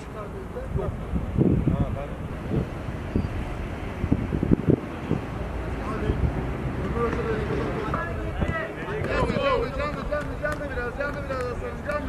çıkardığında yok. Ha, hani. Hadi. Öbür hocada da Can da biraz, can da biraz aslanım, can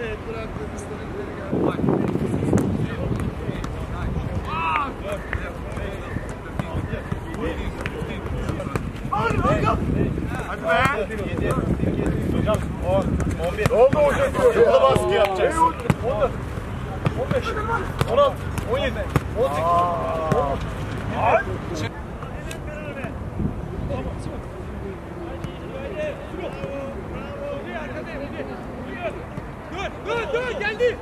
Evet bıraktığımız Hocam o 11. Ne oldu hocam? Topla baskı yapacaksın. 14. 15. 16. 17. 18. 19. Hadi. Bravo, bravo. Arkadayım. Dur, dur, dur, geldi.